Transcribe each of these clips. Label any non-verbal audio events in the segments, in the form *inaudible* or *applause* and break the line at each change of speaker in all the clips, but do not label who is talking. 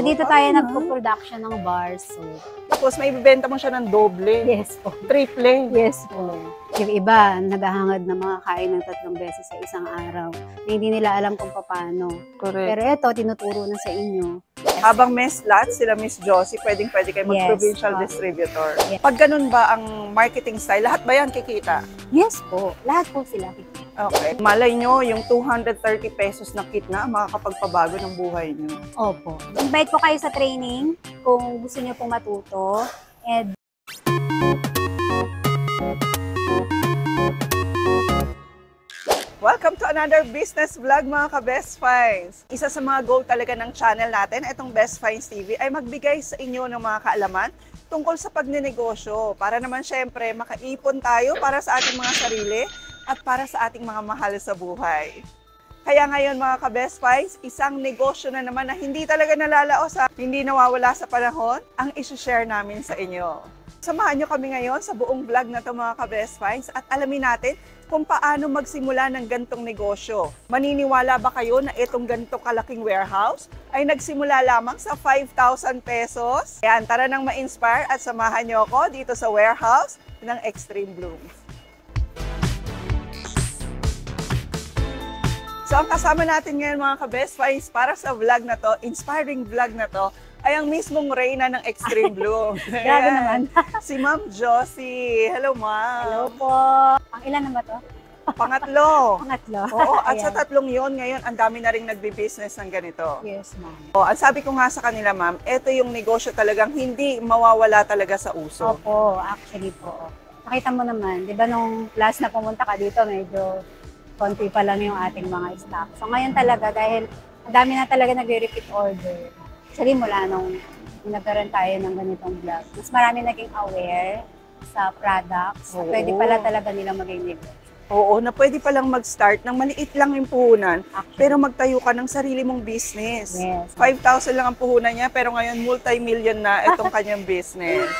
So, dito tayo nagpo-production ng bar soap.
Tapos may ibibenta mo siya ng doble,
Yes po.
triple.
Yes po. Yung iba, naghahangad na mga kain ng tatlong beses sa isang araw na hindi nila alam kung paano.
Correct.
Pero ito, tinuturo na sa inyo.
Habang Miss Lat, sila Miss Josie, pwedeng pwede kayo
Yes,
mag-provincial
po.
distributor.
Yes.
Pag ganun ba ang marketing style, lahat ba yan kikita?
Yes po. Lahat po sila.
Okay. Malay nyo, yung 230 pesos na kit na, makakapagpabago ng buhay nyo.
Opo. Invite po kayo sa training kung gusto niyo pong matuto. And
Welcome to another business vlog mga ka-Best Finds. Isa sa mga goal talaga ng channel natin, itong Best Finds TV, ay magbigay sa inyo ng mga kaalaman tungkol sa pagnenegosyo para naman syempre makaipon tayo para sa ating mga sarili at para sa ating mga mahal sa buhay. Kaya ngayon mga ka-Best Finds, isang negosyo na naman na hindi talaga nalalaos sa hindi nawawala sa panahon, ang isi-share namin sa inyo. Samahan nyo kami ngayon sa buong vlog na to mga ka-Best Finds at alamin natin kung paano magsimula ng gantong negosyo. Maniniwala ba kayo na itong ganito kalaking warehouse ay nagsimula lamang sa 5,000 pesos? Yan, tara nang ma-inspire at samahan nyo ako dito sa warehouse ng Extreme Blooms. So ang kasama natin ngayon mga ka-best finds para sa vlog na to, inspiring vlog na to, ay ang mismong Reyna ng Extreme Bloom. *laughs*
grabe naman. *laughs*
Si Ma'am Josie. Hello, Ma'am.
Hello po. Ang ilan na ba to? *laughs*
Pangatlo.
Pangatlo.
Oo, at sa
Ayan.
tatlong yon ngayon, ang dami na rin nagbi-business ng ganito.
Yes, ma'am.
O, ang sabi ko nga sa kanila, ma'am, ito yung negosyo talagang hindi mawawala talaga sa uso.
Opo, actually po. Nakita mo naman, di ba nung last na pumunta ka dito, medyo konti pa lang yung ating mga stock. So ngayon talaga, dahil ang dami na talaga nagre-repeat order, actually mula nung nagkaroon tayo ng ganitong vlog, mas marami naging aware sa products.
Oo.
Pwede pala talaga nila maging negosyo.
Oo, na pwede palang mag-start ng maliit lang yung puhunan,
Actually,
pero magtayo ka ng sarili mong business.
yes.
5,000 lang ang puhunan niya, pero ngayon multi-million na itong kanyang business.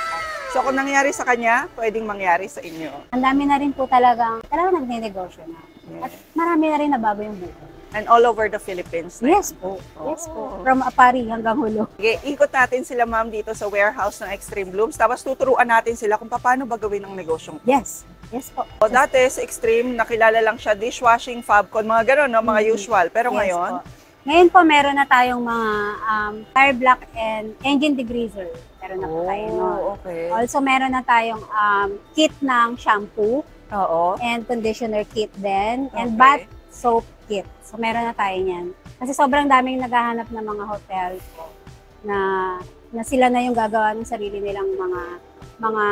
So kung nangyari sa kanya, pwedeng mangyari sa inyo.
Ang dami na rin po talagang, talagang nagne-negosyo na. At
Yes.
marami na rin nabago yung buhay.
And all over the Philippines. na
Yes po. Yes po.
Oh.
From Apari hanggang Hulo.
Sige, ikot natin sila ma'am dito sa warehouse ng Extreme Blooms. Tapos tuturuan natin sila kung paano ba gawin ang negosyong.
Yes. Yes po.
O dati sa Extreme, nakilala lang siya dishwashing, Fabcon, mga gano'n, no? mga
Mhm.
usual. Pero
Yes
ngayon,
po. Ngayon po, meron na tayong mga um, tire block and engine degreaser. Meron na po tayo nun.
oh, okay.
Also, meron na tayong um, kit ng shampoo
Oo.
and conditioner kit din. And
Okay.
bath soap kit. So, meron na tayo niyan. Kasi sobrang daming naghahanap ng mga hotel na, na sila na yung gagawa ng sarili nilang mga mga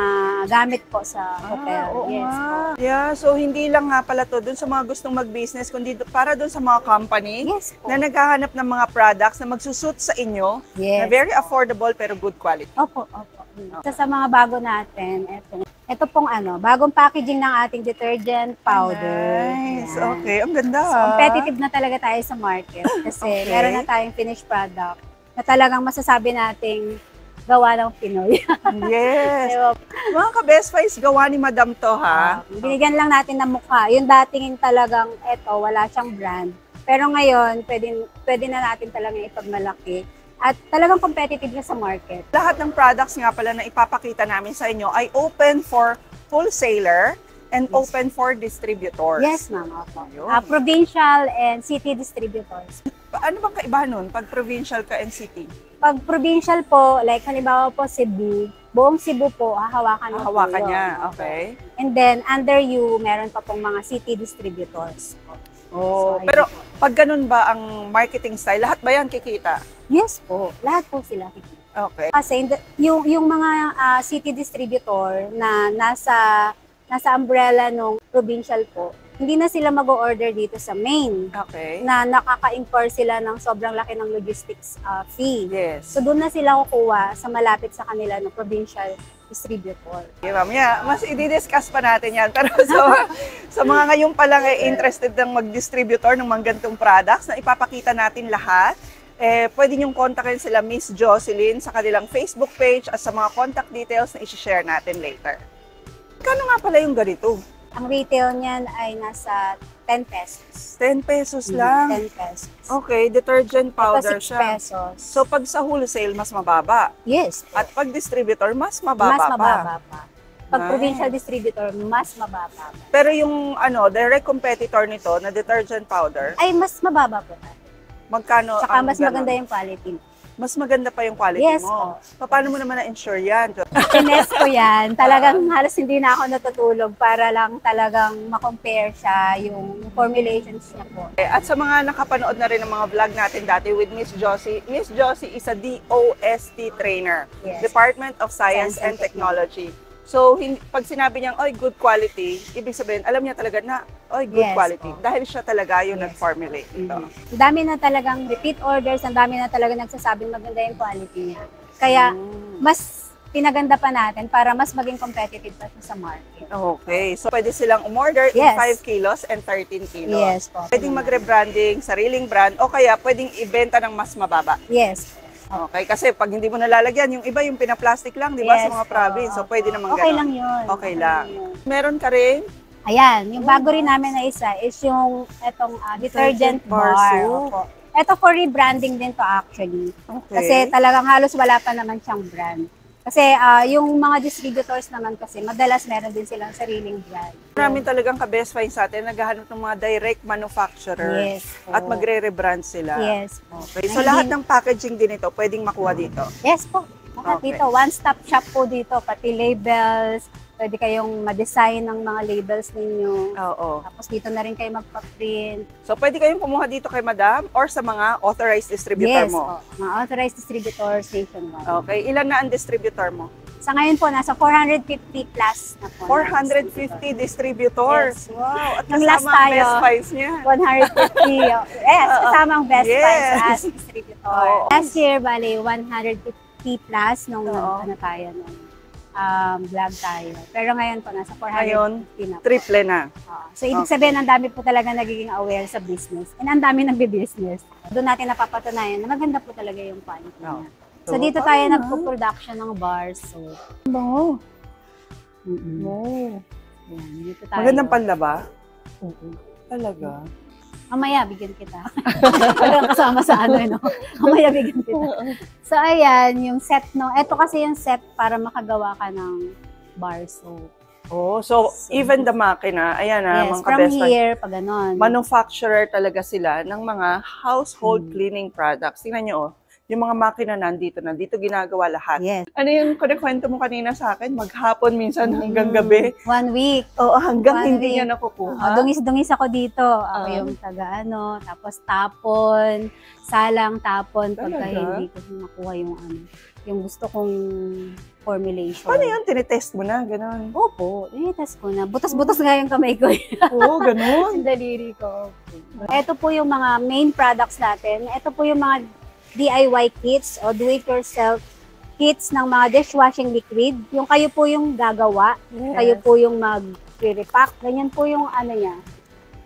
gamit po sa hotel.
Ah, oo
yes
nga.
po.
Yeah, so hindi lang nga pala to dun sa mga gustong mag-business, kundi para dun sa mga company
Yes po.
na naghahanap ng mga products na magsusut sa inyo na
Yes.
very affordable pero good quality.
Opo, opo. Isa sa mga bago natin, ito. Ito pong ano, bagong packaging ng ating detergent powder.
Nice.
Ayan.
Okay, ang ganda.
So, competitive na talaga tayo sa market kasi
Okay.
meron na tayong finished product na talagang masasabi nating gawa ng Pinoy. *laughs*
Yes.
Diba?
Mga ka-best finds, gawa ni Madam to ha.
Ah, binigyan lang natin ng mukha. Yung dating talagang eto, wala siyang brand. Pero ngayon, pwede, pwede na natin talagang ipagmalaki. At talagang competitive na sa market.
Lahat ng products nga pala na ipapakita namin sa inyo ay open for wholesaler and
Yes.
open for distributors.
Yes, ma'am. Ah, provincial and city distributors.
Ano bang kaibahan nun pag provincial ka and city?
Pag provincial po, like halimbawa po Cebu, buong Cebu po, hahawakan mo po
Hawakan
yun.
niya, okay?
And then, under you, meron pa pong mga city distributors.
Oh,
So,
pero
po.
pag ganun ba ang marketing style, lahat ba yan kikita?
Yes po, lahat po sila.
Okay.
Kasi hindi- yung, yung mga ah, city distributor na nasa nasa umbrella ng provincial po, hindi na sila mag-order dito sa main
Okay.
na nakaka-incur sila ng sobrang laki ng logistics ah, fee.
Yes.
So doon na sila kukuha sa malapit sa kanila ng provincial distributor.
Okay, ma'am. Yeah, mas i-discuss pa natin yan. *laughs* Pero sa, sa mga ngayon pa lang ay interested ng mag-distributor ng mga products na ipapakita natin lahat, eh, pwede niyong kontakin sila Miss Jocelyn sa kanilang Facebook page at sa mga contact details na isi-share natin later. Kano nga pala yung ganito?
Ang retail niyan ay nasa 10 pesos.
10 pesos
Mm,
lang.
10 pesos.
Okay, detergent powder
Ito 6
siya.
pesos.
So pag sa wholesale, mas mababa.
yes.
At pag distributor, mas mababa
mas
pa.
mababa pa. Pag
Nice.
provincial distributor, mas mababa pa.
Pero yung ano, direct competitor nito na detergent powder,
Ay, mas mababa po.
Magkano
Tsaka
ang
mas
ganon?
maganda yung quality.
Mas maganda pa yung quality
Yes
mo. Paano mo naman na-insure yan?
Chines ko yan. *laughs* Talagang halos hindi na ako natutulog para lang talagang makompare siya yung formulations niya po.
At sa mga nakapanood na rin ng mga vlog natin dati with Miss Josie, Miss Josie is a DOST trainer,
Yes.
Department of Science,
Science
and
and
Technology. So, hin- pag sinabi niyang, oy, good quality, ibig sabihin, alam niya talaga na, oy, good
Yes,
quality.
po.
Dahil siya talaga yung
Yes.
nag-formulate ito.
Mhm. Ang dami na talagang repeat orders, ang dami na talaga nagsasabing maganda yung quality niya. Kaya,
Mm.
mas pinaganda pa natin para mas maging competitive pa sa market.
Okay. So, pwede silang umorder in
Yes.
5 kilos and 13 kilos.
Yes po.
Pwedeng mag-rebranding, sariling brand, o kaya pwedeng ibenta ng mas mababa.
Yes.
Okay, kasi pag hindi mo nalalagyan, yung iba yung pinaplastic lang, di ba, sa
Yes,
mga province. So, pwede naman
Okay
ganun.
lang yun.
Okay lang.
yun.
Meron ka rin
Ayan, yung bago rin namin na isa is yung etong ah, detergent
Detergent bar
bar. Ito for rebranding din to actually.
Okay.
Kasi talagang halos wala pa naman siyang brand. Kasi ah, yung mga distributors naman kasi madalas meron din silang sariling brand.
Maraming talagang ka-best find sa atin, naghahanap ng mga direct manufacturer
Yes. po.
at magre-rebrand sila.
Yes po.
Okay, so lahat ng packaging din ito, pwedeng makuha dito.
Yes po. Lahat
Okay.
dito, one-stop shop po dito, pati labels, pwede kayong ma-design ng mga labels ninyo.
Oo.
Tapos dito na rin kayo magpa-print.
So, pwede kayong kumuha dito kay madam or sa mga authorized distributor
yes,
mo.
po. Mga authorized distributors nationwide.
Okay, ilan na ang distributor mo?
Sa ngayon po, nasa 450 plus na po.
450 distributors.
Yes.
Wow, at
Nung last tayo,
best finds niya. *laughs*
150. oh. yes, kasama ang best
Yes.
price as distributor.
Oo.
Last year, bali, 150 plus nung
Oo.
ano tayo, nung um, vlog tayo. Pero ngayon po, nasa 450
Ngayon,
na po.
triple na.
Oo. so, ibig
Okay.
sabihin, ang dami po talaga nagiging aware sa business. And ang dami nagbe-business. Doon natin napapatunayan na maganda po talaga yung quality
Oo.
niya. So, dito tayo nagpo-production ng bars. So, bango. Mm-mm.
Oh.
Yan, dito tayo.
Magandang panlaba.
Oo.
Talaga.
Mamaya, bigyan kita. *laughs* Parang kasama sa ano, no? Mamaya, bigyan kita. So, ayan, yung set, no? Ito kasi yung set para makagawa ka ng bar soap.
Oh, so, even the makina, ayan na,
yes,
mga
from
friend,
here, pag ganon.
manufacturer talaga sila ng mga household
Mm.
cleaning products. Tingnan nyo, oh, yung mga makina nandito na, dito ginagawa lahat.
yes.
Ano yung kwento mo kanina sa akin? Maghapon minsan hanggang gabi.
Mm, One week.
Oo, hanggang
One
hindi
week.
niya nakukuha.
Oh, dungis-dungis ako dito. Ako
Ah.
yung taga ano, tapos tapon, salang tapon pagka hindi ko makuha yung ano, yung gusto kong formulation.
Paano yun? Tinetest mo na, gano'n.
Opo, test ko na. Butas-butas nga yung kamay ko. *laughs*
Oo, gano'n.
Ang daliri ko. Ito po yung mga main products natin. Ito po yung mga DIY kits o do-it-yourself kits ng mga dishwashing liquid. Yung kayo po yung gagawa, kayo po yung mag-repack. Ganyan po yung ano niya,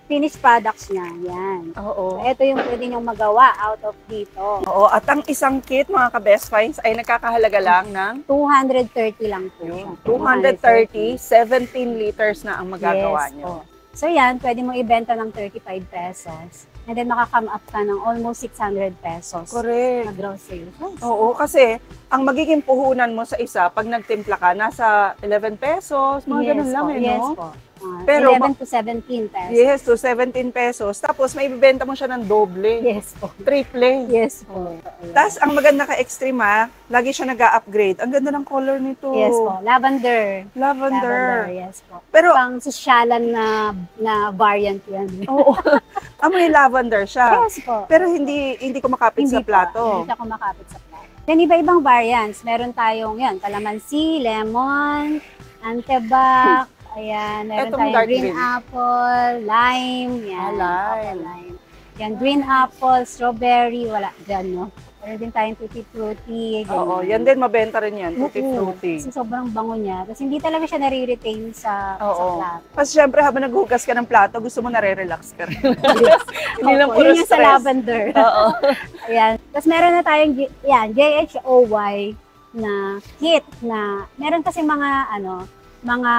finished products niya. Yan.
Oo.
So, ito yung pwede niyong magawa out of dito.
Oo, at ang isang kit, mga ka-best finds, ay nagkakahalaga lang ng
230 lang po siya.
230, 17 liters na ang magagawa
Yes
niyo.
po. So yan, pwede mo ibenta ng 35 pesos. And then makakam up ka ng almost 600 pesos na
Correct.
gross sales.
Oo, kasi ang magiging puhunan mo sa isa, pag nagtimpla ka, nasa 11 pesos, mga ganun lang
po,
eh,
yes
no?
po. Ah,
Pero
11 to 17 pesos.
Yes, to 17 pesos. Tapos may ibibenta mo siya ng doble,
Yes po.
triple.
Yes po.
Tapos ang maganda ka extreme ha, lagi siya nag-upgrade. Ang ganda ng color nito.
Yes po. Lavender.
Lavender.
yes po.
Pero,
Pang sosyalan na na variant yan.
oo, *laughs* amoy lavender siya.
Yes po.
Pero hindi hindi kumakapit sa
po,
plato.
Hindi siya kumakapit sa plato. Then iba-ibang variants. Meron tayong yan, calamansi, lemon, antebac, ayan, meron
Etong
tayong green,
green.
apple, lime, yan.
Ah, lime.
Opo, lime. Yan, green apple, strawberry, wala dyan, no? Meron din tayong tutti frutti.
Oo, yan din mabenta rin yan, tutti frutti.
Kasi sobrang bango niya. Kasi hindi talaga siya nare-retain sa, sa
Oo.
plato.
Kasi syempre habang naghugas ka ng plato, gusto mo nare-relax ka rin. *laughs* Hindi lang
Opo, *laughs*
puro
yun yung sa
stress.
lavender.
Oo. *laughs*
Ayan. Tapos meron na tayong, G- yan, JHOY na kit na, meron kasi mga, ano, mga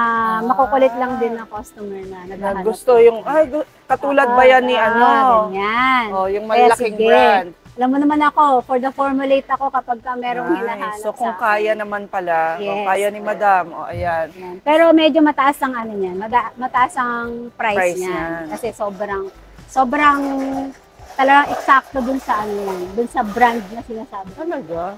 makukulit lang din na customer na
Na
naghahanap.
gusto yung, ay, gu- katulad ba yan ni
Ah,
ano?
Ganyan.
Oh, yung
Kaya
malaking
sige.
brand.
Alam mo naman ako, for the formulate ako kapag ka merong
Nice.
hinahanap
So kung kaya
akin.
naman pala, o
Yes.
kaya ni Madam, o ayan.
Yan. Pero medyo mataas ang ano niyan, mataas ang price,
Price
niyan.
niyan.
Kasi sobrang, sobrang talagang eksakto dun sa ano yan, dun sa brand na sinasabi.
Talaga?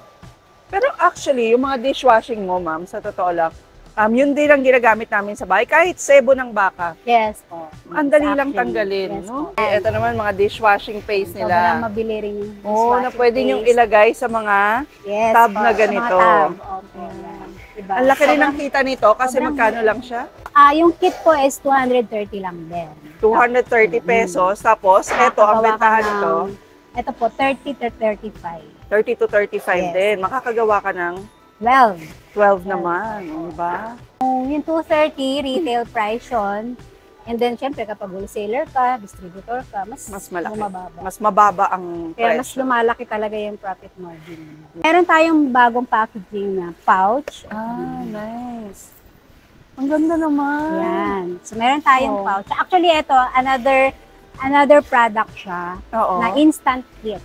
Pero actually, yung mga dishwashing mo, ma'am, sa totoo lang, um, yun din ang ginagamit namin sa bahay. Kahit sebo ng baka,
Yes po.
ang dali lang tanggalin,
yes
no?
po.
Eh, ito naman, mga dishwashing paste
Sobrang
nila.
mabili rin yung
Oo, na
dishwashing
pwede niyong
paste.
ilagay sa mga...
yes,
tab
po,
na
sa mga
ganito.
tab. Opo, yan. Diba?
Ang laki rin ng
Sobrang-
kita nito kasi
sobrang-
magkano lang siya?
Ah, yung kit po is 230 lang din.
230 pesos. Tapos, ito, ang bentahan nito,
Ito po, 30 to 35.
30 to 35
Yes.
din. Makakagawa ka ng
12.
12 naman, di ba?
Yung 230, retail price yun. And then, syempre, kapag wholesaler ka, distributor ka, mas,
Mas malaki.
bumababa.
Mas mababa ang
Kaya mas lumalaki talaga yung profit margin. Meron tayong bagong packaging na pouch.
Ah, nice. Ang ganda naman.
Yan. So, meron tayong
Oh.
pouch. Actually, ito, another another product siya
Oo.
na instant kit.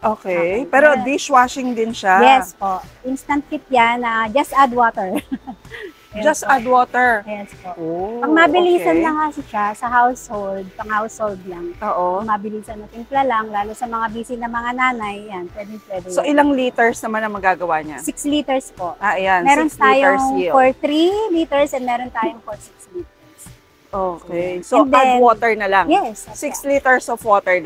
Okay.
Okay.
Pero dishwashing din siya.
Yes po. Instant kit yan na just add water. *laughs* Yes
Just
po.
add water.
Yes po.
Oh,
Pang mabilisan
okay.
lang kasi siya sa household, pang household lang.
Oo.
Pang mabilisan na timpla lang, lalo sa mga busy na mga nanay, yan, pwede pwede.
So, ilang liters naman ang magagawa niya?
6 liters po.
Ah, ayan.
Meron
6 liters
tayong for 3 liters and meron tayong for 6 liters.
Okay. So, add
then-
water na lang.
Yes.
6 liters of water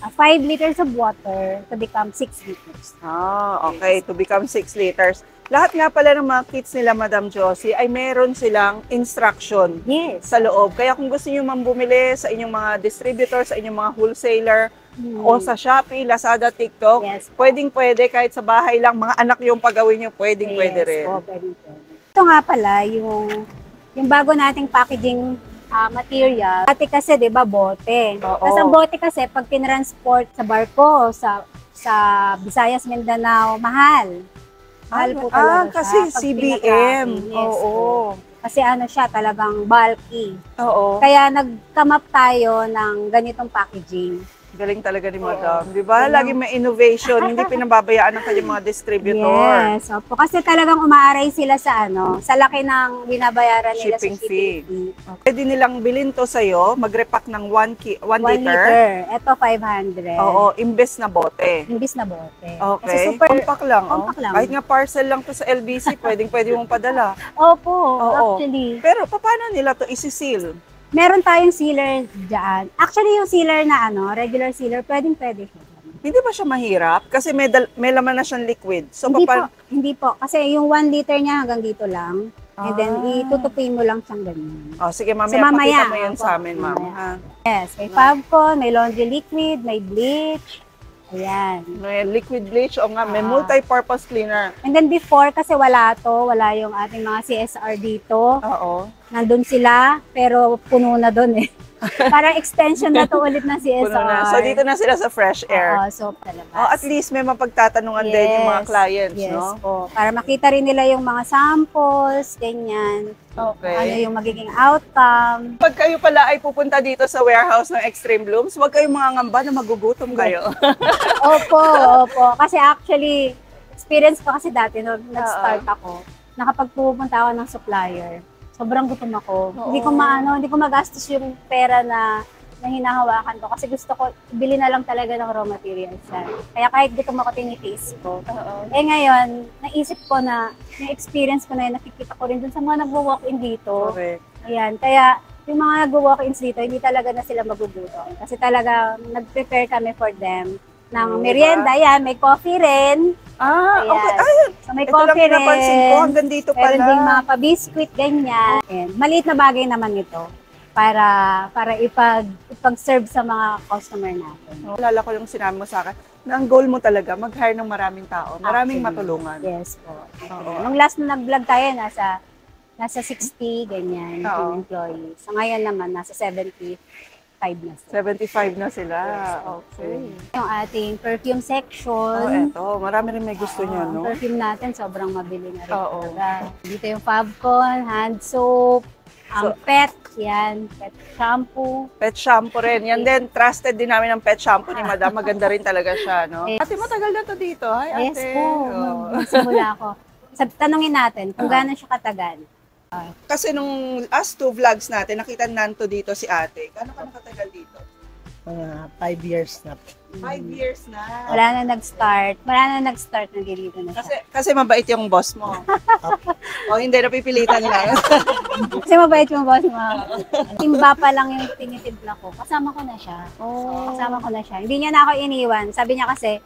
din?
5 liters of water to become 6 liters.
Ah, okay. To become 6 liters. Lahat nga pala ng mga kits nila, Madam Josie, ay meron silang instruction
Yes.
sa loob. Kaya kung gusto niyo mang bumili sa inyong mga distributor, sa inyong mga wholesaler,
Hmm.
o sa Shopee, Lazada, TikTok,
Yes.
pwedeng pwede kahit sa bahay lang, mga anak yung pagawin niyo, pwedeng pwede
Yes
rin.
po, pwede, pwede. Ito nga pala, yung, yung bago nating packaging ah, material. Dati kasi, di ba, bote.
Oo.
Tapos ang bote kasi, pag tinransport sa barko, sa sa Visayas, Mindanao, mahal. Mahal po
ah,
talaga
kasi
siya pag
CBM.
Yes
Oo.
po. Kasi ano siya, talagang bulky.
Oo.
Kaya nag-come up tayo ng ganitong packaging.
Galing talaga ni Madam. Di ba? Lagi may innovation. Hindi *laughs* pinababayaan ng kanyang mga distributor.
Yes, opo. Kasi talagang umaaray sila sa ano, sa laki ng binabayaran nila
Shipping
sa shipping
fee.
fee.
Pwede nilang bilhin to sa'yo, mag-repack ng 1 ki- one
One
liter.
liter. Ito 500.
Oo, imbes na bote.
Imbis na bote. Kasi
Okay.
super,
compact lang. oh.
compact lang.
Kahit nga parcel lang to sa LBC, *laughs* pwedeng pwede mong padala.
opo,
Oo.
actually.
Pero paano nila to isisil?
Meron tayong sealer dyan. Actually, yung sealer na ano, regular sealer, pwedeng pwede siya.
Hindi ba siya mahirap? Kasi may, dal- may laman na siyang liquid. So,
hindi
papan-
po, hindi po. Kasi yung 1 liter niya hanggang dito lang. And then,
Ah.
itutupin mo lang siyang ganyan.
Oh, sige, mamaya,
So, mamaya,
pakita mo yan
opo,
sa amin, ma'am. Ha?
Yes, may Fabcon, may laundry liquid, may bleach. Ayan.
May liquid bleach, o nga, may
Ah.
multi-purpose cleaner.
And then before, kasi wala to, wala yung ating mga CSR dito.
Oo.
Nandun sila, pero puno na doon eh. *laughs* *laughs* Parang extension na to ulit ng CSR.
Na. So, dito na sila sa fresh air.
Oo, so palabas.
Oh, at least may mapagtatanungan din yung mga
Yes,
clients,
yes
no?
po. Para makita rin nila yung mga samples, ganyan.
Okay.
Ano yung magiging outcome.
Pag kayo pala ay pupunta dito sa warehouse ng Extreme Blooms, huwag kayong mga ngamba na magugutom kayo. *laughs*
Opo, opo. Kasi actually, experience ko kasi dati nung nag-start ako, nakapag pupunta ako ng supplier, sobrang gutom ako.
Oo.
Hindi ko maano, hindi ko magastos yung pera na na hinahawakan ko kasi gusto ko bili na lang talaga ng raw materials yan. Kaya kahit gutom ako tinitaste ko. Eh ngayon, naisip ko na yung experience ko na yun, nakikita ko rin dun sa mga nagwo-walk-in dito.
Correct.
Ayan, kaya yung mga nagwo-walk-ins dito, hindi talaga na sila magugutom. Kasi talaga, nag-prepare kami for them ng
Oo,
merienda. Yan, may coffee rin.
Ah, okay.
Ayan.
Ay,
So, may
ito lang
coffee
pinapansin ko.
rin.
Hanggang dito
Meron
pala.
ding mga pa-biscuit, ganyan. Ayan. Maliit na bagay naman ito para para ipag ipag-serve sa mga customer natin.
Alala ko yung sinabi mo sa akin, na ang goal mo talaga, mag-hire ng maraming tao, maraming
Actually,
matulungan.
Yes po.
Oo.
Nung last na nag-vlog tayo, nasa nasa 60, ganyan,
Oo.
employees. So ngayon naman, nasa 70. Na sila.
75 na sila. Okay.
Yung ating perfume section.
Oh, eto. Marami rin may gusto niya,
Oo,
no?
Perfume natin, sobrang mabili na rin
Oo.
talaga. Dito yung Fabcon, hand soap, ang pet, yan, pet shampoo.
Pet shampoo rin. Yan din, trusted din namin ang pet shampoo ni Madam. Maganda rin talaga siya, no?
Yes.
Ate, matagal na to dito. Hi,
Yes
ate.
po,
Oo.
nung nagsimula ako. Sab- tanungin natin kung
Oo.
gaano siya katagal.
Kasi nung last two vlogs natin, nakita nanto dito si ate. Gano'n ka nakatagal dito?
Mga five years na.
Five years na.
Wala na nag-start. Wala na nag-start, nagilito na siya.
Kasi, kasi mabait yung boss mo. *laughs* o hindi, napipilitan lang. *laughs*
Kasi mabait yung boss mo. Timba pa lang yung tinitimpla ko. Kasama ko na siya.
oh.
Kasama ko na siya. Hindi niya na ako iniwan. Sabi niya kasi,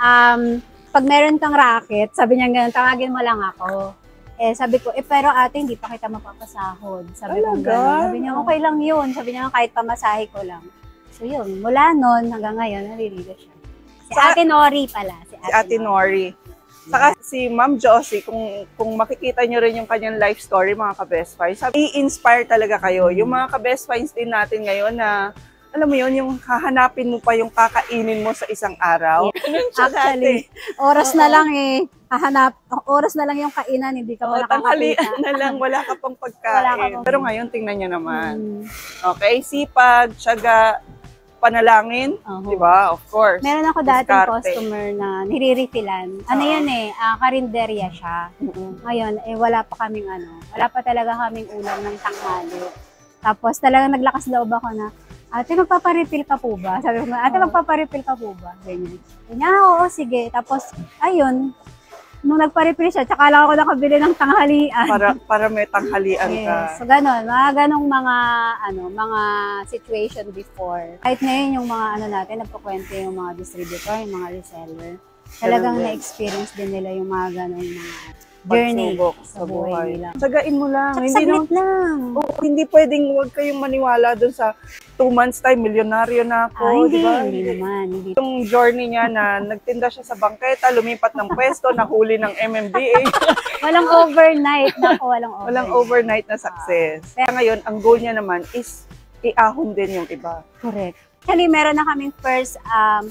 um, pag meron kang racket, sabi niya ganun, tawagin mo lang ako. Eh, sabi ko, eh, pero ate, hindi pa kita mapapasahod. Sabi ko, ganun. Sabi niya, okay lang yun. Sabi niya, kahit pamasahe ko lang. So, yun. Mula nun, hanggang ngayon, naliligo siya. Si
Sa-
Ate Nori pala. Si
si Ate Nori. Saka si Ma'am Josie, kung, kung makikita nyo rin yung kanyang life story, mga ka-best finds, sabi, i-inspire talaga kayo. Yung mga ka-best finds din natin ngayon na, alam mo yun, yung hahanapin mo pa yung kakainin mo sa isang araw. Ganun siya
Actually. Oras na lang eh. Hahanap, oras na lang yung kainan, hindi ka pa nakakakita. *laughs*
na lang, wala ka pang
Wala ka
pagkain.
pang-
Pero ngayon, tingnan nyo naman.
Hmm.
Okay, sipag, tiyaga, panalangin,
Oo.
di ba? Of course.
Meron ako dating customer na nire-refillan. Ano
Oo.
yun eh, ah, karinderya siya. Ngayon, eh wala pa kaming ano, wala pa talaga kaming ulam ng tanghali. Tapos talagang naglakas loob ako na, ate magpaparefill ka po ba? Sabi ko, ate
Oo.
magpaparefill ka po ba? Ganyan. Ganyan, "Ah, oo, sige. Tapos, ayun, nung nagpa-refill siya, tsaka lang ako nakabili ng tanghalian.
Para, para may tanghalian *laughs* ka.
Yes. So, ganun. Mga ganong mga, ano, mga situation before. Kahit ngayon yung mga, ano natin, nagkukwento yung mga distributor, yung mga reseller. Talagang na-experience din nila yung mga ganong mga journey sa buhay nila.
Sagain mo lang.
Tsaka
Hindi, naman,
lang.
oh, hindi pwedeng huwag kayong maniwala dun sa two months time, milyonaryo na ako.
Ah, hindi,
di ba?
hindi naman. Hindi.
Yung journey niya na *laughs* nagtinda siya sa bangketa, lumipat ng pwesto, nahuli ng MMDA. *laughs*
Walang overnight. Naku, walang overnight.
Walang overnight na success. Kaya ngayon, ang goal niya naman is iahon din yung iba.
Correct. Actually, meron na kaming first um,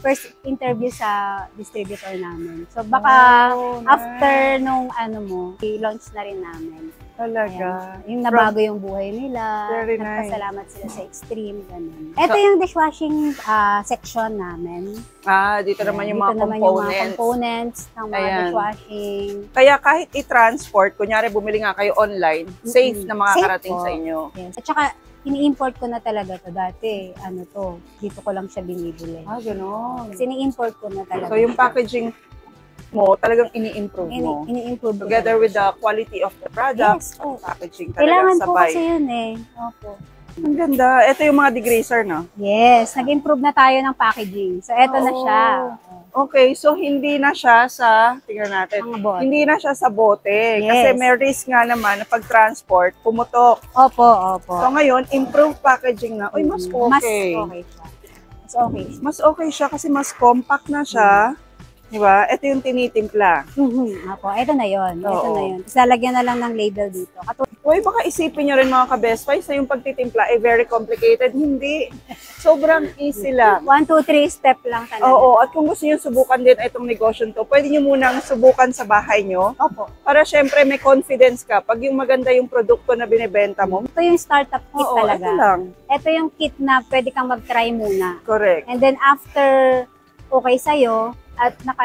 first interview sa distributor namin. So baka
Oh, nice.
after nung ano mo, i-launch na rin namin.
Talaga.
Ayan. Yung nabago yung buhay nila.
Very nice.
Nagpasalamat sila sa extreme. Ganun. Ito yung dishwashing ah, section namin.
Ah, dito naman yung
Dito
mga
naman yung mga
components.
components ng mga
Ayan.
dishwashing.
Kaya kahit i-transport, kunyari bumili nga kayo online, safe
Mm-mm.
na makakarating
Safe
sa inyo.
Yes. At saka, ini-import ko na talaga to dati. Ano to, dito ko lang siya binibili.
Ah, gano'n.
Kasi ini-import ko na talaga.
So yung packaging mo, talagang ini-improve mo.
Ini, ini-improve
Together with
siya.
the quality of the product,
Yes, oh.
packaging talaga
Kailangan po
sabay.
kasi yun eh. Opo.
Ang ganda. Ito yung mga degreaser, no?
Yes, nag-improve na tayo ng packaging. So, eto na
Oo.
siya.
Okay, so hindi na siya sa, tingnan natin, hindi na siya sa bote.
Yes.
Kasi may risk nga naman na pag-transport, pumutok.
Opo, opo.
So ngayon, improved packaging na. Uy, mas
Mm, Mas
okay.
okay siya. Mas okay.
Mas okay siya kasi mas compact na siya. Di ba? Ito yung tinitimpla.
Mhm. Opo, ito na yon. Ito
Oo.
na yon. Tapos lalagyan na lang ng label dito. Katulad
Uy, baka isipin nyo rin mga ka-best finds na yung pagtitimpla ay very complicated. Hindi. Sobrang easy lang.
one, two, three step lang talaga.
Oo, at kung gusto nyo subukan din itong negosyo to, pwede nyo munang subukan sa bahay nyo
Opo.
para syempre may confidence ka pag yung maganda yung produkto na binibenta mo.
Ito yung startup kit
Oo,
talaga.
ito lang.
Ito yung kit na pwede kang mag-try muna.
Correct.
And then after okay sa'yo, at naka,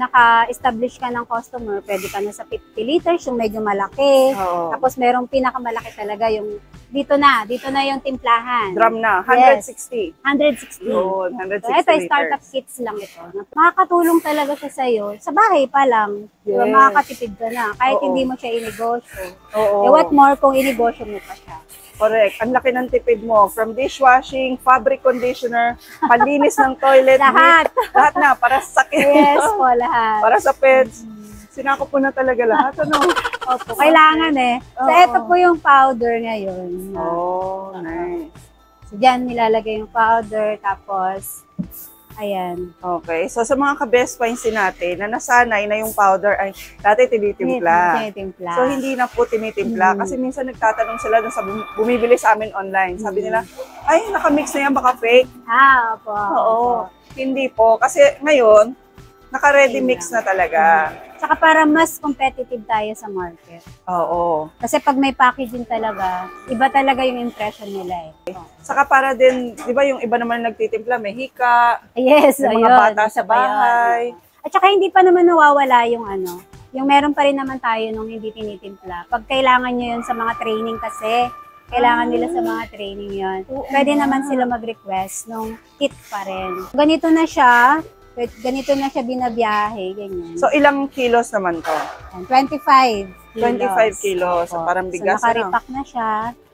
naka-establish ka ng customer, pwede ka na sa 50 liters, yung medyo malaki.
Oo.
Tapos merong pinakamalaki talaga yung dito na, dito na yung timplahan.
Drum na,
Yes.
160.
160.
Yun,
So,
160
ito,
liters.
startup kits lang ito. Makakatulong talaga siya sa'yo. Sa bahay pa lang.
Yes.
makakatipid ka na. Kahit
Oo.
hindi mo siya inegosyo.
Oo.
Eh, what more kung inegosyo mo pa siya?
Correct. Ang laki ng tipid mo. From dishwashing, fabric conditioner, panlinis ng toilet. *laughs*
Lahat.
lahat na, para sa sakit.
Yes po, lahat.
para sa pets. Sinako po na talaga lahat. Ano? *laughs*
Opo, kailangan eh. So,
Oo.
ito po yung powder ngayon.
Oh, nice.
So, dyan nilalagay yung powder, tapos Ayan.
Okay. So, sa mga ka-best finds natin na nasanay na yung powder ay dati tinitimpla.
Tinitimpla.
So, hindi na po tinitimpla.
Mm.
Kasi minsan nagtatanong sila dun sa bum- bumibili sa amin online. Sabi nila, ay, nakamix na yan, baka fake.
Ah, opo.
Oo.
opo.
Hindi po. Kasi ngayon, naka-ready mix na talaga.
Tsaka para mas competitive tayo sa market.
Oo.
Kasi pag may packaging talaga, iba talaga yung impression nila eh.
Saka para din, di ba yung iba naman nagtitimpla, may hika,
Yes, ayun.
mga bata sa bahay.
At saka hindi pa naman nawawala yung ano, yung meron pa rin naman tayo nung hindi tinitimpla. Pag kailangan nyo yun sa mga training kasi, kailangan nila sa mga training yon. Pwede naman sila mag-request nung kit pa rin. Ganito na siya, ganito na siya binabiyahe, ganyan.
So, ilang kilos naman to?
Yan, 25 kilos.
25 kilos. So, parang bigas,
So, nakaripak na siya.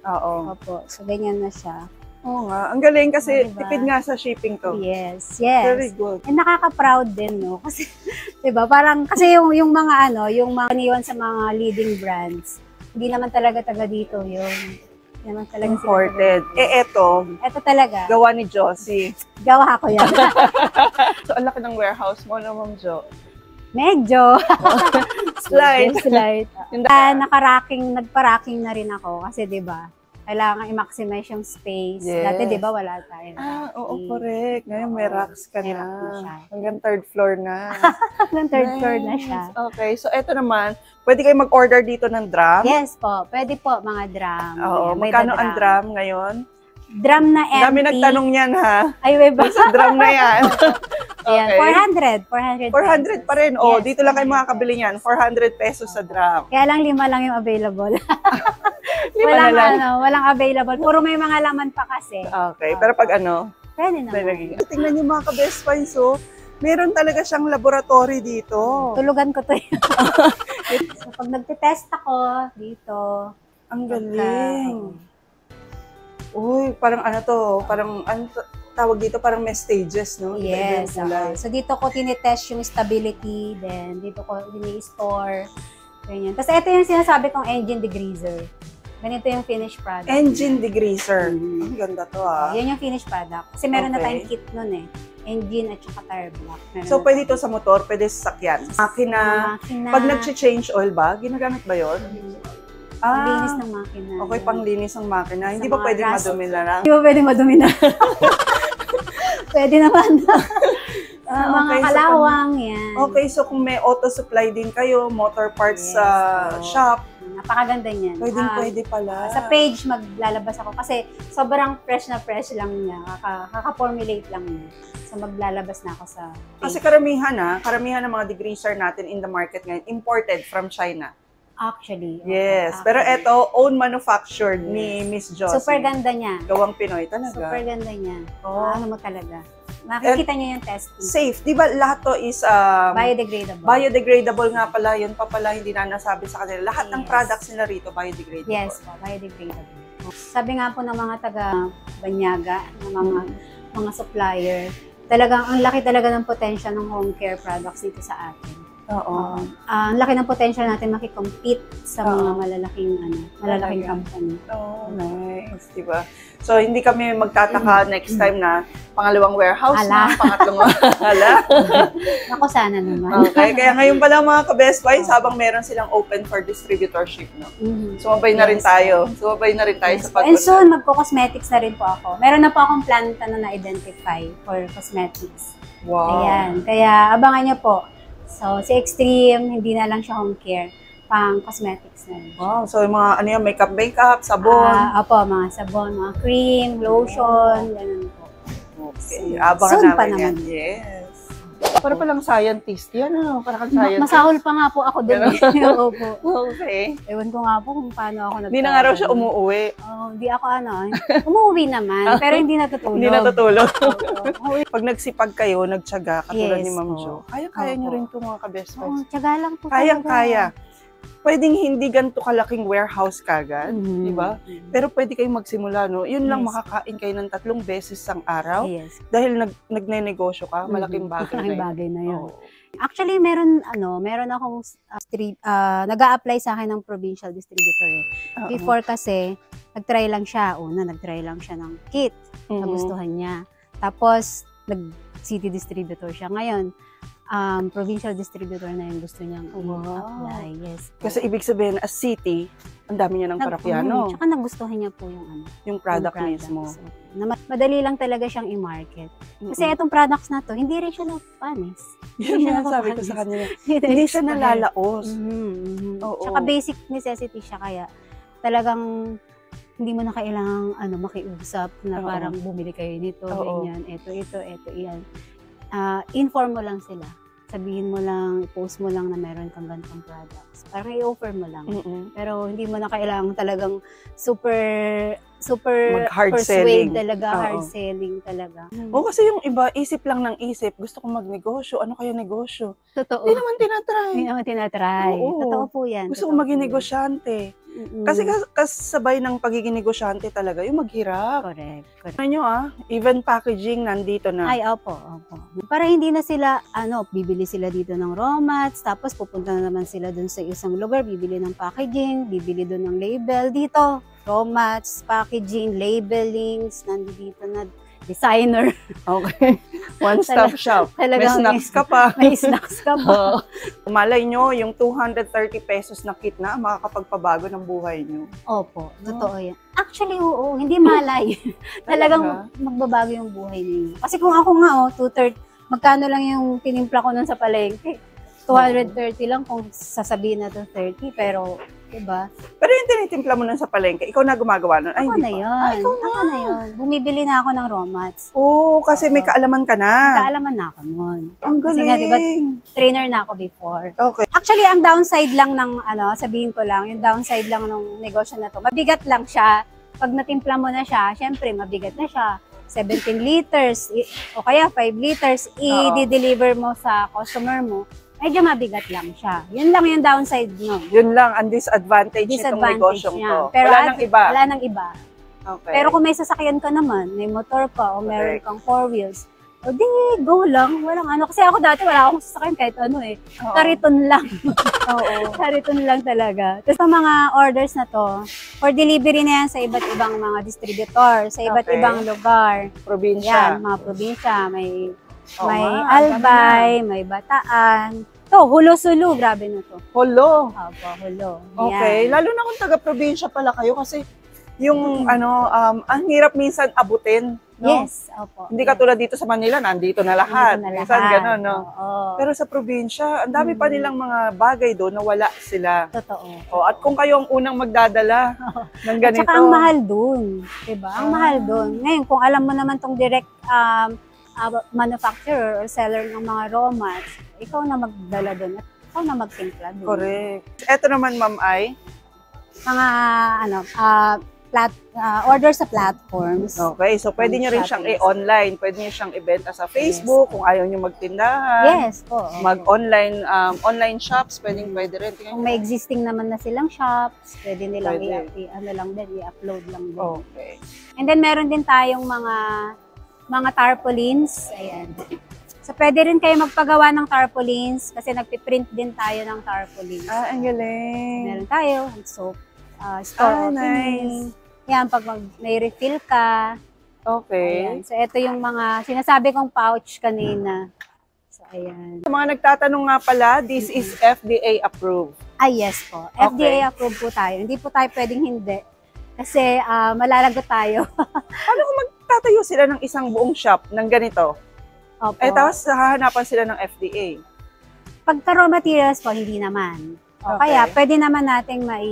Oo.
Opo. So, ganyan na siya.
Oo nga. Ang galing kasi
Diba?
tipid nga sa shipping to.
Yes, yes.
Very good.
And nakaka-proud din, no? *laughs* Kasi, di ba, parang, kasi yung, yung mga ano, yung mga iniwan sa mga leading brands, hindi naman talaga taga dito yung, hindi naman talaga
Imported. Eh, eto,
Eto talaga,
gawa ni Josie.
gawa ko yan. *laughs*
So, ang laki ng warehouse mo na, Ma'am Jo.
Medyo. *laughs*
Slide. Yung
Ah, nakaracking, nagpa-racking na rin ako kasi 'di ba? Kailangan i-maximize yung space.
Yes.
Dati 'di ba wala tayo.
Ah, oo,
racking.
correct. Ngayon may racks ka
may
na.
rack na siya.
Hanggang third floor na. *laughs*
Hanggang third floor na
Nice.
siya.
Okay, so eto naman, pwede kayo mag-order dito ng drum?
Yes po, pwede po mga drum.
Oo,
may
magkano
the
ang drum ngayon?
Drum na empty.
Dami nagtanong niyan ha.
Ay, may ba?
Sa drum na yan. *laughs*
Ayan,
okay.
400. 400.
400 pa rin. Oh,
Yes,
dito lang kayo
400
makakabili niyan. 400 pesos sa drum.
Kaya lang lima lang yung available. *laughs* Walang ano, walang available. Puro may mga laman pa kasi.
Okay, pero pag ano,
Pwede naman.
naging... Tingnan niyo mga ka-best finds, oh. Meron talaga siyang laboratory dito.
Tulugan ko to yun. *laughs* so, pag nagtitest ako dito,
Ang galing. Uy, parang ano to, parang ano to- tawag dito, parang may stages, no?
Yes. oo. So, dito ko tinitest yung stability, then dito ko ini-store. Ganyan. Tapos, ito yung sinasabi kong engine degreaser. Ganito yung finished product.
Engine degreaser.
Mhm.
Ang ganda to, ah.
Yan yung finished product. Kasi meron na
Okay.
tayong kit nun eh. Engine at saka tire block. Meron
So,
na
pwede to sa motor, pwede sa sakyan. Makina.
Makina.
Pag nag-change oil ba, ginagamit ba yon?
Ah, linis ng makina.
Okay, panglinis ng makina.
Sa
Hindi ba
mga
pwede
rust.
madumi na lang?
Hindi ba pwede madumi na? *laughs* pwede naman. *laughs* Sa
Ah,
mga
okay. So,
kalawang, yan.
Okay, so kung may auto supply din kayo, motor parts
Yes,
sa
oo.
shop,
Napakaganda niyan.
pwedeng
Ah,
pwede pala.
Sa page, maglalabas ako kasi sobrang fresh na fresh lang niya. Kaka, kaka-formulate lang niya. So, maglalabas na ako sa page.
Kasi karamihan na, karamihan ng mga degreaser natin in the market ngayon, imported from China.
Actually.
Yes.
okay,
Pero
actually.
eto, own manufactured ni Miss Josie.
Super ganda niya.
Gawang Pinoy talaga.
Super ganda niya.
Oo.
Ano mo talaga. Makikita niyo yung testing.
Safe. Di ba lahat to is um,
Biodegradable.
biodegradable nga pala. Yun pa pala hindi na nasabi sa kanila. Lahat ng
Yes.
products nila rito biodegradable.
Yes po, biodegradable. Sabi nga po ng mga taga Banyaga, ng mga mga supplier, talagang ang laki talaga ng potential ng home care products dito sa atin.
Oo.
Ah, ang laki ng potential natin makikompete sa mga
Oo.
malalaking ano, malalaking
Talaga.
company.
Oh, nice. Di ba? So, hindi kami magtataka next time na pangalawang warehouse
Ala.
na, pangatlong *laughs* Ala. *laughs*
Ako sana naman.
Okay, kaya ngayon pala mga ka-best buys, habang meron silang open for distributorship, no?
Mhm.
Sumabay na rin
Yes.
tayo. Sumabay na rin tayo
Yes
sa pag
And soon, magko-cosmetics na rin po ako. Meron na po akong planta na na-identify for cosmetics.
Wow.
Ayan. Kaya abangan niyo po. So, si Extreme, hindi na lang siya home care. Pang cosmetics na rin.
Wow. So, yung mga, ano yan, makeup, makeup, sabon.
Ah, opo, mga sabon, mga cream, lotion, ganun po.
okay.
soon.
Abangan
Soon pa
namin yan.
naman.
Yes. Para palang scientist. Yan, ano? Para kang
Ma-
scientist.
Masahol pa nga po ako doon. *laughs* Opo.
Okay.
Ewan ko nga po kung paano ako nag
Hindi na nga raw siya umuwi.
Oh, hindi ako ano. *laughs* Umuwi naman, pero hindi natutulog.
Hindi natutulog. *laughs* Pag nagsipag kayo, nagtyaga, katulad
Yes,
ni Ma'am. Jo, kaya-kaya
Opo.
nyo rin ito mga ka-best
Oo,
friends.
tiyaga lang po
Kayang-kaya. Pwedeng hindi ganito kalaking warehouse kagad,
Mhm.
di ba? Pero pwede kayong magsimula, no? Yun lang
Yes.
makakain kayo ng tatlong beses ang araw.
Yes.
Dahil nag nagne-negosyo ka, malaking
Mhm.
bagay na
Malaking
yun.
bagay na yun.
Oo.
Actually, meron ano, meron akong uh, stri- ah, nag-a-apply sa akin ng provincial distributor eh. Before kasi, nag-try lang siya. Una, nag-try lang siya ng kit.
Mhm.
Nagustuhan niya. Tapos, nag city distributor siya. Ngayon, um, provincial distributor na yung gusto niyang
Wow.
i-apply. Yes. po.
Kasi ibig sabihin, as city, ang dami niya ng
Nag-
parapiano.
Mm, tsaka nagustuhan niya po yung ano.
yung product,
yung
mismo.
products. Na ma- madali lang talaga siyang i-market. Kasi
Mm-mm.
itong products na to, hindi rin siya napanis. *laughs*
Yun
siya
sabi ko
napapanis.
sa kanila. Hindi siya nalalaos.
Mhm, mhm.
Oo.
Tsaka basic necessity siya kaya talagang hindi mo na kailangang ano, makiusap na
Oo.
parang bumili kayo nito,
Oo.
ganyan, ito, ito, ito, iyan. Ah, inform mo lang sila. Sabihin mo lang, post mo lang na meron kang ganitong products. Parang i-offer mo lang.
Mm-mm.
Pero hindi mo na kailangang talagang super super
Mag-hard
persuade
selling.
talaga,
Oo.
hard selling talaga.
O kasi yung iba, isip lang ng isip, gusto kong magnegosyo. Ano kaya negosyo?
Totoo.
Hindi naman tinatry.
Hindi naman tinatry.
Oo.
Totoo po yan.
Gusto
Totoo
kong maging negosyante.
Mm-mm.
Kasi kas- kasabay ng pagiging negosyante talaga, yung maghirap.
Correct. correct.
Ano nyo ah, even packaging nandito na.
Ay, opo, opo. Para hindi na sila, ano, bibili sila dito ng raw mats, tapos pupunta na naman sila dun sa isang lugar, bibili ng packaging, bibili dun ng label. Dito, raw mats, packaging, labelings, nandito na designer. *laughs*
Okay. One-stop shop. *laughs* May snacks ka pa.
May snacks ka ba?
Oo. Malay nyo, yung 230 pesos na kit na, makakapagpabago ng buhay nyo.
Opo, totoo yan. Actually, oo, hindi malay. *laughs* Talagang magbabago yung buhay ninyo. Kasi kung ako nga, oh, 230, magkano lang yung tinimpla ko nun sa palengke? 230 lang kung sasabihin na to 30, pero, diba?
Pero yung tinitimpla mo nun sa palengke, ikaw na gumagawa nun. Ay,
Ako na
pa.
yun.
Ah, ikaw
Ako na yun. Bumibili na ako ng romats.
Oo, kasi may
Oo.
kaalaman ka na.
Kaalaman na ako nun.
Ang
Kasi
galing.
nga, diba, trainer na ako before.
Okay.
Actually, ang downside lang ng, ano, sabihin ko lang, yung downside lang ng negosyo na to, mabigat lang siya. Pag natimpla mo na siya, syempre, mabigat na siya. 17 liters, o kaya 5 liters, i-deliver mo sa customer mo, medyo mabigat lang siya. Yun lang yung downside nun.
Yun lang ang disadvantage, nitong
Disadvantage
negosyong
niya.
to.
Pero
Wala nang iba.
Wala nang iba.
Okay.
Pero kung may sasakyan ka naman, may motor ka, o meron
Correct.
kang four wheels, o di, go lang. Walang ano. Kasi ako dati, wala akong sasakyan kahit ano eh.
Oo.
Kariton lang. *laughs*
Oo. *laughs*
Kariton lang talaga. Tapos sa mga orders na to, for delivery na yan sa iba't ibang mga distributor, sa iba't
Okay.
ibang lugar.
Probinsya.
Yan, mga probinsya, may
Oo
may
nga,
Albay, may Bataan. To, Hulo-Sulu, grabe na to.
Holo.
Opo, Hulo.
Okay.
Yan.
Lalo na kung taga-probinsya pala kayo kasi yung
Mm.
ano, um, ang hirap minsan abutin. No?
Yes, opo.
Hindi
yes.
katulad dito sa Manila, nandito na lahat.
Nandito na
Minsan
lahat.
gano'n, no?
Oo.
Pero sa probinsya, ang dami pa
Mm.
nilang mga bagay doon na wala sila.
Totoo.
O, at kung kayo ang unang magdadala *laughs* ng
At
ganito.
saka ang mahal dun. Diba? Ang
Ah.
mahal dun. Ngayon, kung alam mo naman tong direct um, uh, manufacturer or seller ng mga raw mats, ikaw na magdala dun at ikaw na magtimpla dun.
Correct. Ito naman, ma'am, ay,
Mga ano, uh, plat, uh, order sa platforms.
okay, so pwede nyo rin siyang i-online. Pwede nyo siyang ibenta sa Facebook kung ayaw nyo magtindahan.
Yes po.
Mag-online um, online shops, pwedeng pwede rin. Tingnan
Kung may existing naman na silang shops, pwede nilang
Pwede.
i- i- ano lang din, i-upload lang din.
Okay.
And then meron din tayong mga mga tarpaulins. Ayan. So pwede rin kayo magpagawa ng tarpaulins kasi nagpiprint din tayo ng tarpaulins.
Ah, ang galing.
Meron tayo, so uh, store
Ah,
opening. Yan, pag mag, may refill ka.
Okay.
Ayan. So ito yung mga sinasabi kong pouch kanina. So ayan.
Sa mga nagtatanong nga pala, this is FDA approved.
Ah, yes po.
Okay.
FDA approved po tayo. Hindi po tayo pwedeng hindi. Kasi ah, malalagot tayo. *laughs*
Paano kung magtatayo sila ng isang buong shop ng ganito?
Opo.
Eh, tapos hahanapan sila ng FDA.
Pagka raw materials po, hindi naman. O,
Okay.
Kaya pwede naman nating mai,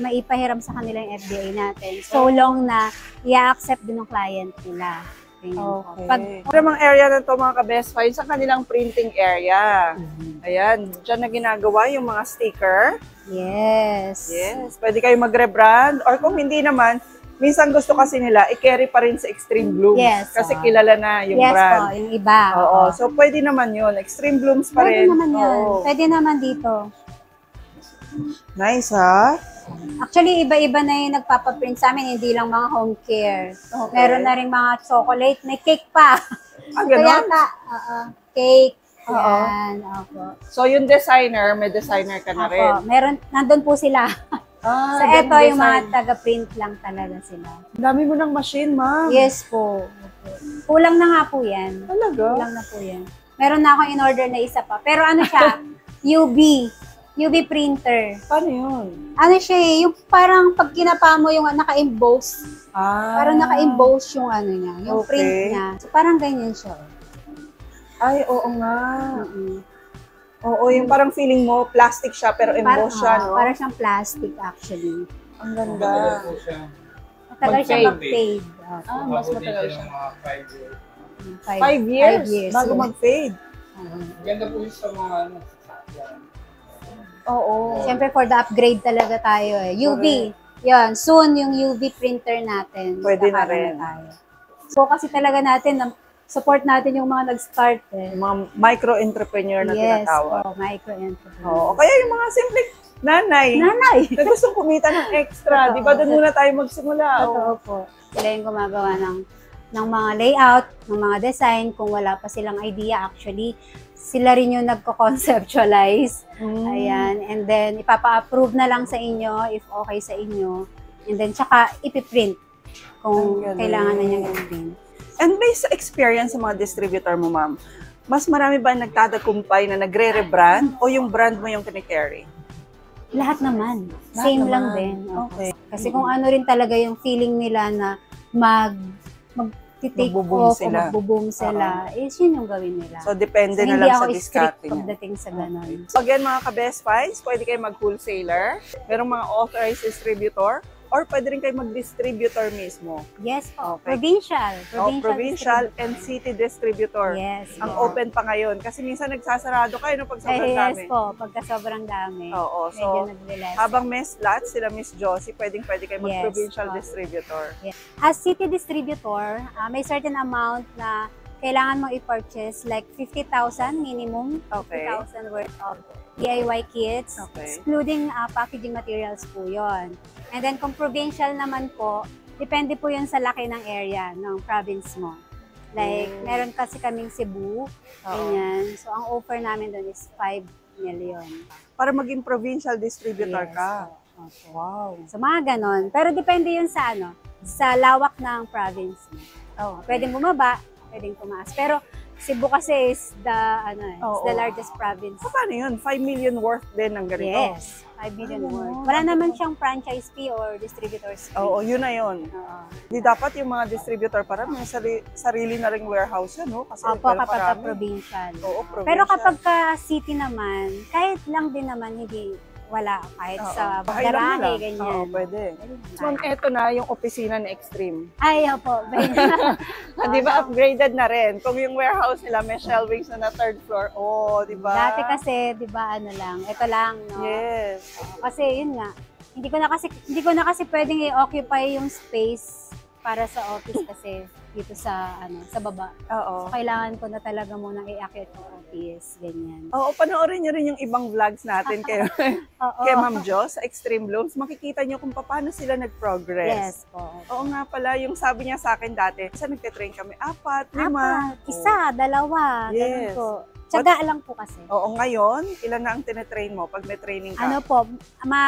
maipahiram sa kanila yung FDA natin. So long na i-accept din ng client nila.
Okay.
Pag,
Pero mga area na to mga ka-best finds, sa kanilang printing area.
Mhm.
Ayan, dyan na ginagawa yung mga sticker.
Yes.
Yes, pwede kayo magre-brand. Or kung hindi naman, minsan gusto kasi nila, i-carry pa rin sa Extreme Blooms.
Yes,
Kasi
ah.
kilala na yung
yes
brand.
po, yung iba.
Oo, so pwede naman yun. Extreme Blooms pa
Pwede
rin.
naman yun.
Oo.
Pwede naman dito.
Nice, ha?
Actually, iba-iba na yung nagpapaprint sa amin, hindi lang mga home care.
Okay.
Meron na rin mga chocolate, may cake pa.
Ah,
Ito
ganon?
yata, oo, cake.
Oo.
Yan, opo.
So, yung designer, may designer ka na rin.
Opo, meron, nandun po sila. *laughs*
Ah,
So, eto yung mga taga-print lang talaga sila.
Ang Dami mo ng machine, ma'am.
Yes po. Kulang na nga po yan.
Talaga?
Kulang na po yan. Meron na akong in-order na isa pa. Pero ano siya? *laughs* UV. UV printer.
Paano yun?
Ano siya eh, yung parang pag kinapa mo yung naka-emboss,
Ah.
parang naka-emboss yung ano niya, yung
Okay.
print niya. So, parang ganyan siya.
Ay, oo nga.
Mm-mm.
Oo, yung parang feeling mo, plastic siya, pero
Parang,
emboss siya, no?
parang siyang plastic actually.
Ang ganda.
Matagal po siya.
Matagal siya
Mag-fade.
Ah,
mas matagal
siya 5 years.
five,
Five years,
five years.
bago
yeah.
mag-fade.
Oo.
Ganda po yung sa mga ano, sasakyan.
Oo.
Siyempre for the upgrade talaga tayo eh. UV. Yan, soon yung UV printer natin.
Pwede na rin.
tayo. So kasi talaga natin, na- support natin yung mga nag-start eh.
Yung mga micro-entrepreneur na
yes,
tinatawag.
oh, micro-entrepreneur.
Oo. Kaya yung mga simple nanay,
Nanay! *laughs*
na gustong kumita ng extra, di ba doon muna tayo magsimula? Oo.
Totoo po. Sila yung gumagawa ng, ng mga layout, ng mga design. Kung wala pa silang idea, actually, sila rin yung nagko-conceptualize.
Mm.
Ayan. And then, ipapa-approve na lang sa inyo if okay sa inyo. And then, tsaka ipiprint kung kailangan na niyang i-print.
And based sa experience sa mga distributor mo, ma'am, mas marami ba nagtatagumpay na nagre-rebrand o yung brand mo yung kinikarry?
Lahat naman.
Lahat
Same
naman.
lang din.
Okay.
Kasi kung ano rin talaga yung feeling nila na mag
Magbo-boom
off
sila.
o magbo-boom sila, is yun yung gawin nila.
So, depende
So,
na
hindi
lang
ako
sa diskarte niya.
pagdating sa ganun.
So, again, mga ka-best finds, pwede kayo mag-wholesaler, merong mga authorized distributor, or pwede rin kayo mag-distributor mismo.
Yes po.
Okay.
Provincial. Provincial,
provincial
distributor.
and city distributor.
Yes.
Ang
po.
open pa ngayon. Kasi minsan nagsasarado kayo no, pag sobrang
yes
dami.
po. Pagka sobrang dami.
Oo.
medyo
So, habang may slots, sila Miss Josie, pwedeng pwede kayo
Yes,
mag-provincial
po.
distributor.
As city distributor, ah, may certain amount na kailangan mong i-purchase like 50,000 minimum.
Okay.
50,000 worth of DIY kits,
Okay.
excluding ah, packaging materials po yon. And then kung provincial naman po, depende po yun sa laki ng area ng province mo. Like,
Mm.
meron kasi kaming Cebu, ganyan. So, ang offer namin doon is 5 million.
Para maging provincial distributor
Yes,
ka.
Opo.
Wow.
So, mga ganon. Pero depende yun sa ano, sa lawak ng province mo. Oh, pwedeng bumaba, pwedeng tumaas. Pero Cebu kasi is the, ano eh, is
Oo.
the largest province.
So, paano yun? 5 million worth din ng ganito?
Yes, 5 billion
Ah,
worth. Wala naman siyang franchise fee or distributor's fee.
Oo, yun na yun.
Oo.
Di dapat yung mga distributor para may sari- sarili na ring warehouse yan, no? Kasi
Opo,
pero
kapag ka
marami.
provincial.
Oo, provincial.
Pero kapag ka city naman, kahit lang din naman, hindi wala. Kahit
Oo.
sa
Bahay lang
garahe,
nila.
ganyan.
Oo, pwede. Ma'am, eto na yung opisina ni Extreme.
Ay, opo. *laughs*
Ah, di ba upgraded na rin? Kung yung warehouse nila may shelvings na na third floor, oh, di ba?
Dati kasi, di ba, ano lang, ito lang, no?
Yes.
Kasi yun nga, hindi ko na kasi hindi ko na kasi pwedeng i-occupy yung space para sa office kasi dito sa ano sa baba.
Oo.
So, kailangan ko na talaga munang i-acquire office, ganyan.
Oo, panoorin nyo rin yung ibang vlogs natin *laughs* kay, kay Ma'am Jo sa Extreme Blooms. Makikita nyo kung paano sila
Yes
nag-progress.
po.
Oo nga pala, yung sabi niya sa akin dati, sa nagte-train kami, apat, lima.
Apat, isa, dalawa, ganun
Yes.
po. Tsaga lang po kasi.
Oo, ngayon, ilan na ang tinetrain mo pag may training ka?
Ano po, ma,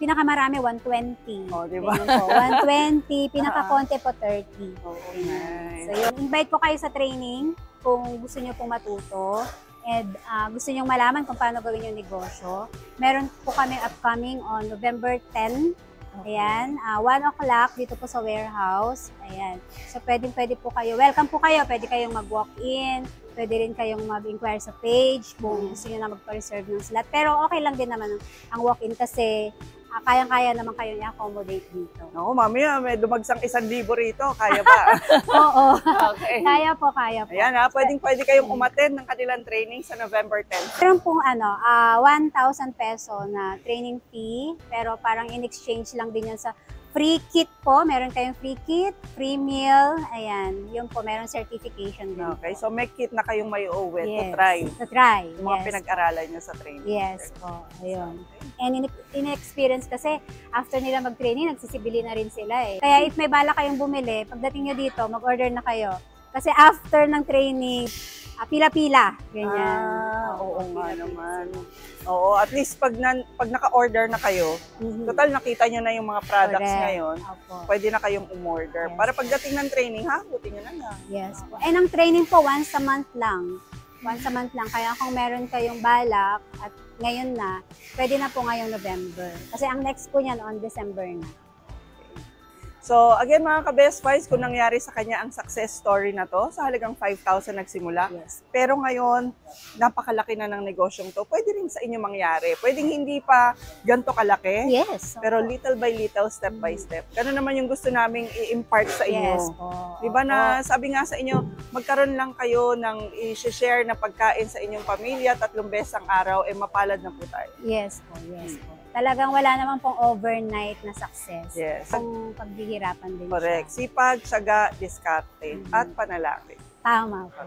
pinakamarami 120.
Oh, di ba?
Po, 120, *laughs* pinakakonti po 30.
Oo,
Ganyan.
nice.
So yun, invite ko kayo sa training kung gusto niyo pong matuto and ah, gusto niyo malaman kung paano gawin yung negosyo. Meron po kami upcoming on November 10. Ayan, ah, 1 o'clock dito po sa warehouse. Ayan. So pwedeng pwede po kayo. Welcome po kayo. Pwede kayong mag-walk-in. Pwede rin kayong mag-inquire sa page kung gusto niyo na magpa-reserve ng slot. Pero okay lang din naman ang, walk-in kasi ah, kayang-kaya naman kayong i-accommodate dito.
Ako, mamaya, may dumagsang isang libo rito. Kaya ba? *laughs*
Oo.
okay.
kaya po, kaya po.
Ayan ha, pwedeng pwede kayong umattend ng kanilang training sa November 10.
Meron pong ano, ah 1,000 peso na training fee, pero parang in exchange lang din yan sa free kit po. Meron kayong free kit, free meal, ayan. Yun po, meron certification din.
Okay, so may kit na kayong may uwi to
Yes.
try
To try,
yung mga
yes.
pinag-aralan nyo sa training.
Yes po, ayun. And in, in-experience kasi, after nila mag-training, nagsisibili na rin sila eh. Kaya if may bala kayong bumili, pagdating nyo dito, mag-order na kayo. Kasi after ng training, ah, pila-pila. Ganyan.
Ah, oo nga
pila-pila.
naman. Oo, at least pag, nan, pag naka-order na kayo,
Mhm.
total nakita nyo na yung mga products
Correct.
ngayon,
Opo.
pwede na kayong umorder.
Yes.
Para pagdating ng training, ha, buti nyo na lang.
Yes po. And ang training po, once a month lang. Once a month lang. Kaya kung meron kayong balak at ngayon na, pwede na po ngayong November. Kasi ang next po niyan on December na.
So, again mga ka-best finds, kung nangyari sa kanya ang success story na to, sa halagang 5,000 nagsimula,
Yes.
pero ngayon, napakalaki na ng negosyong to, pwede rin sa inyo mangyari. Pwedeng hindi pa ganito kalaki,
Yes.
pero little by little, step by step. Ganun naman yung gusto naming i-impart sa inyo.
Yes po.
Di ba na sabi nga sa inyo, magkaroon lang kayo ng i-share na pagkain sa inyong pamilya, tatlong beses ang araw, eh mapalad na po tayo.
Yes po, yes po. Talagang wala naman pong overnight na success.
Yes.
Kung paghihirapan din
Correct.
siya.
Sipag, syaga, diskarte,
Mhm.
at panalangin.
Tama po.